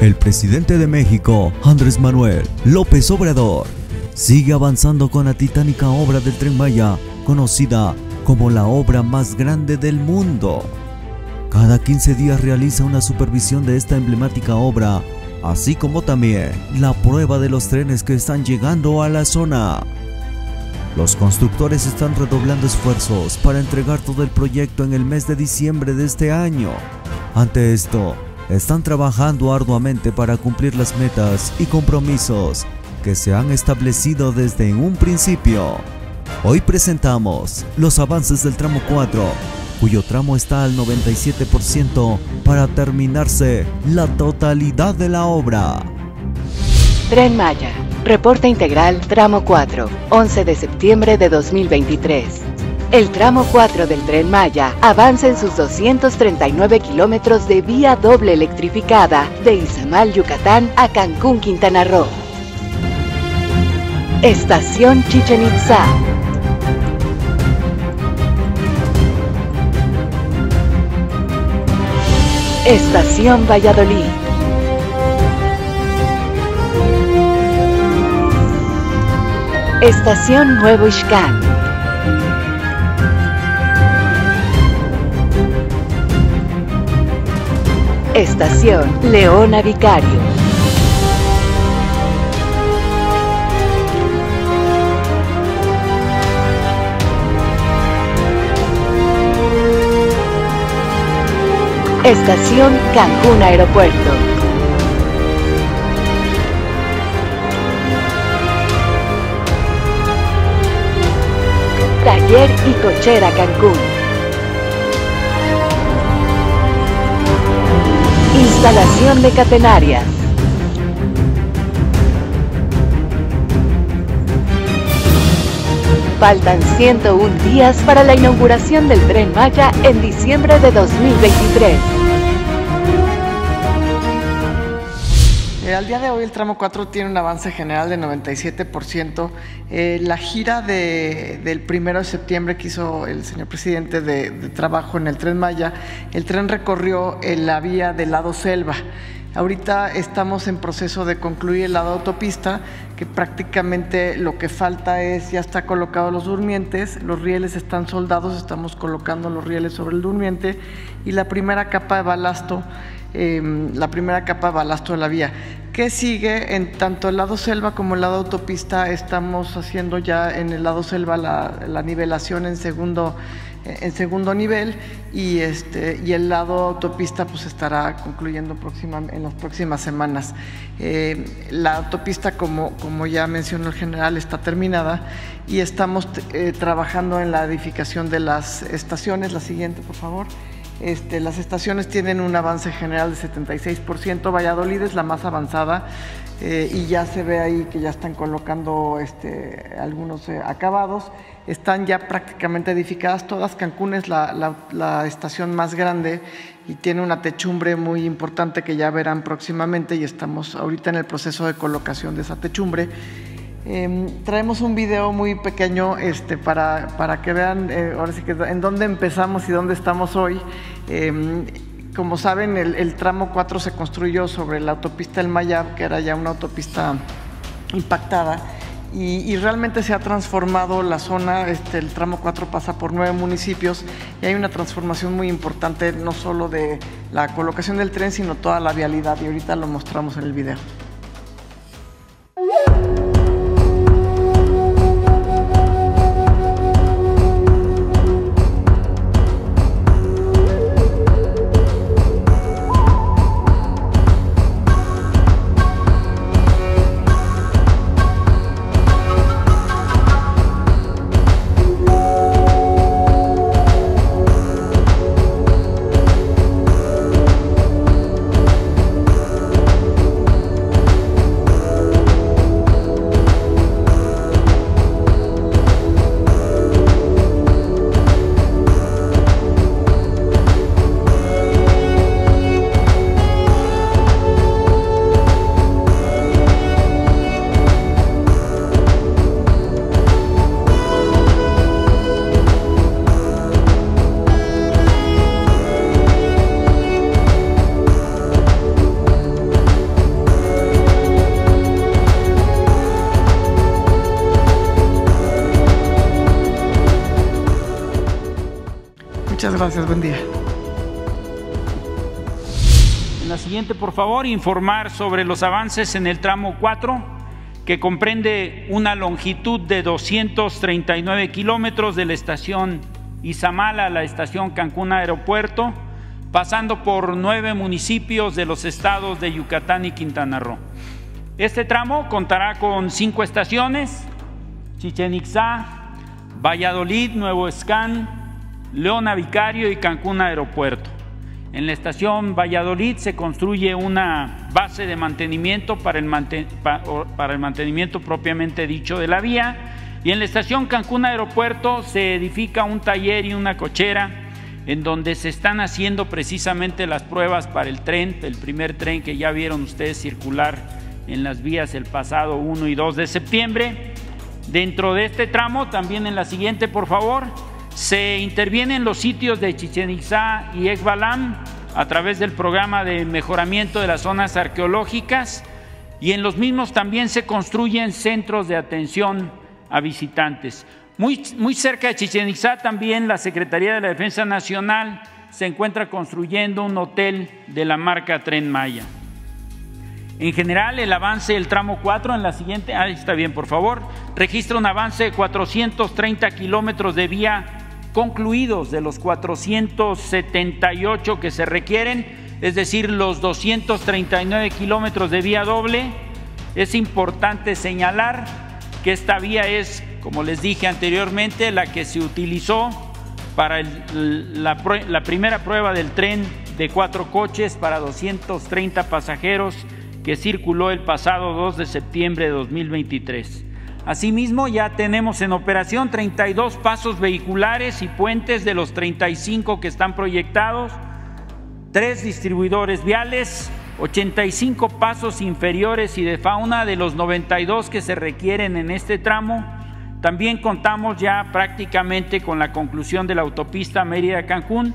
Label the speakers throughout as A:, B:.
A: el presidente de México, Andrés Manuel López Obrador, sigue avanzando con la titánica obra del Tren Maya, conocida como la obra más grande del mundo. Cada 15 días realiza una supervisión de esta emblemática obra, así como también la prueba de los trenes que están llegando a la zona. Los constructores están redoblando esfuerzos para entregar todo el proyecto en el mes de diciembre de este año. Ante esto, están trabajando arduamente para cumplir las metas y compromisos que se han establecido desde un principio. Hoy presentamos los avances del tramo 4, cuyo tramo está al 97% para terminarse la totalidad de la obra.
B: Tren Maya, reporte integral tramo 4, 11 de septiembre de 2023. El tramo 4 del Tren Maya avanza en sus 239 kilómetros de vía doble electrificada de Izamal, Yucatán a Cancún, Quintana Roo. Estación Chichen Itza. Estación Valladolid. Estación Nuevo Ixcán. Estación Leona Vicario. Estación Cancún Aeropuerto. Taller y Cochera Cancún. Instalación de catenarias. Faltan 101 días para la inauguración del Tren Maya en diciembre de 2023.
C: Al día de hoy el tramo 4 tiene un avance general de 97%. Eh, la gira de, del 1 de septiembre que hizo el señor presidente de, trabajo en el tren Maya, el tren recorrió eh, la vía del lado selva. Ahorita estamos en proceso de concluir el lado autopista, que prácticamente lo que falta es, ya está colocado los durmientes, los rieles están soldados, estamos colocando los rieles sobre el durmiente y la primera capa de balasto, eh, la primera capa de balasto de la vía. ¿Qué sigue? En tanto el lado selva como el lado autopista estamos haciendo ya en el lado selva la, la nivelación en segundo en segundo nivel y, este, y el lado autopista pues estará concluyendo próxima, en las próximas semanas. Eh, la autopista, como, como ya mencionó el general, está terminada y estamos eh, trabajando en la edificación de las estaciones. La siguiente, por favor. Este, las estaciones tienen un avance general de 76%, Valladolid es la más avanzada eh, y ya se ve ahí que ya están colocando este, algunos eh, acabados, están ya prácticamente edificadas todas, Cancún es la, la, la, estación más grande y tiene una techumbre muy importante que ya verán próximamente y estamos ahorita en el proceso de colocación de esa techumbre. Eh, traemos un video muy pequeño este, para, para que vean eh, ahora sí que en dónde empezamos y dónde estamos hoy. Eh, como saben, el, el, tramo 4 se construyó sobre la autopista El Mayab, que era ya una autopista impactada, y, y, realmente se ha transformado la zona, este, el tramo 4 pasa por nueve municipios y hay una transformación muy importante, no solo de la colocación del tren, sino toda la vialidad, y ahorita lo mostramos en el video. Gracias, buen día.
D: En la siguiente, por favor, informar sobre los avances en el tramo 4, que comprende una longitud de 239 kilómetros de la estación Izamala a la estación Cancún Aeropuerto, pasando por nueve municipios de los estados de Yucatán y Quintana Roo. Este tramo contará con cinco estaciones, Chichen Itzá, Valladolid, Nuevo Escán, Leona Vicario y Cancún Aeropuerto. En la estación Valladolid se construye una base de mantenimiento para el, mantenimiento propiamente dicho de la vía y en la estación Cancún Aeropuerto se edifica un taller y una cochera en donde se están haciendo precisamente las pruebas para el tren, el primer tren que ya vieron ustedes circular en las vías el pasado 1 y 2 de septiembre. Dentro de este tramo, también en la siguiente, por favor, se intervienen los sitios de Chichen Itzá y Ekbalam a través del programa de mejoramiento de las zonas arqueológicas y en los mismos también se construyen centros de atención a visitantes. Muy, muy cerca de Chichen Itzá también la Secretaría de la Defensa Nacional se encuentra construyendo un hotel de la marca Tren Maya. En general, el avance del tramo 4 en la siguiente, ahí está bien, por favor, registra un avance de 430 kilómetros de vía concluidos de los 478 que se requieren, es decir, los 239 kilómetros de vía doble. Es importante señalar que esta vía es, como les dije anteriormente, la que se utilizó para la, la primera prueba del tren de cuatro coches para 230 pasajeros que circuló el pasado 2 de septiembre de 2023. Asimismo, ya tenemos en operación 32 pasos vehiculares y puentes de los 35 que están proyectados, tres distribuidores viales, 85 pasos inferiores y de fauna de los 92 que se requieren en este tramo. También contamos ya prácticamente con la conclusión de la autopista Mérida-Cancún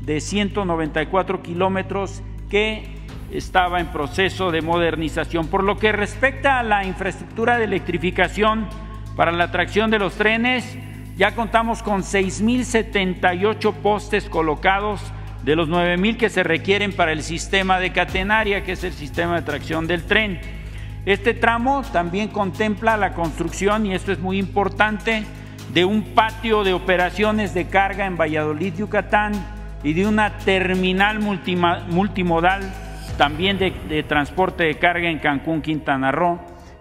D: de 194 kilómetros que estaba en proceso de modernización. Por lo que respecta a la infraestructura de electrificación para la tracción de los trenes, ya contamos con 6.078 postes colocados de los 9.000 que se requieren para el sistema de catenaria, que es el sistema de tracción del tren. Este tramo también contempla la construcción, y esto es muy importante, de un patio de operaciones de carga en Valladolid, Yucatán, y de una terminal multimodal también de, transporte de carga en Cancún, Quintana Roo.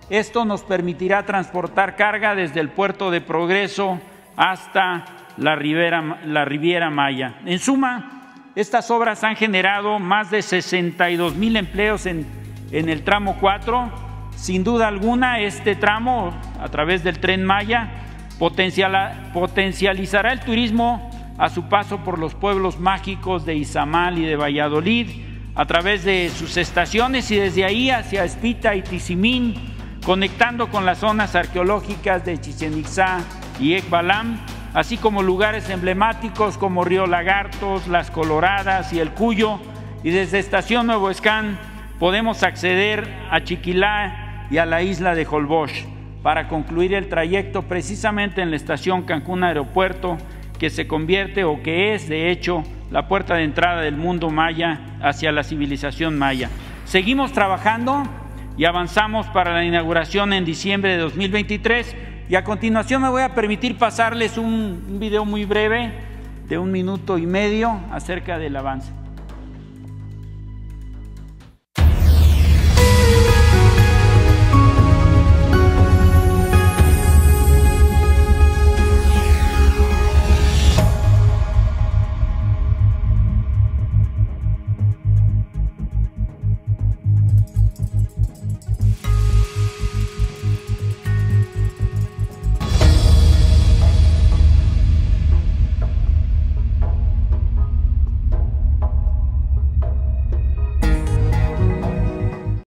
D: Esto nos permitirá transportar carga desde el puerto de Progreso hasta la Riviera, la Riviera Maya. En suma, estas obras han generado más de 62 mil empleos en, en el tramo 4. Sin duda alguna, este tramo, a través del tren Maya, potencializará el turismo a su paso por los pueblos mágicos de Izamal y de Valladolid, a través de sus estaciones y desde ahí hacia Espita y Tizimín, conectando con las zonas arqueológicas de Chichen Itzá y Ekbalam, así como lugares emblemáticos como Río Lagartos, Las Coloradas y El Cuyo, y desde Estación Nuevo Escán podemos acceder a Chiquilá y a la isla de Holbox. Para concluir el trayecto precisamente en la estación Cancún Aeropuerto, que se convierte o que es de hecho la puerta de entrada del mundo maya hacia la civilización maya. Seguimos trabajando y avanzamos para la inauguración en diciembre de 2023 y a continuación me voy a permitir pasarles un, video muy breve de un minuto y medio acerca del avance.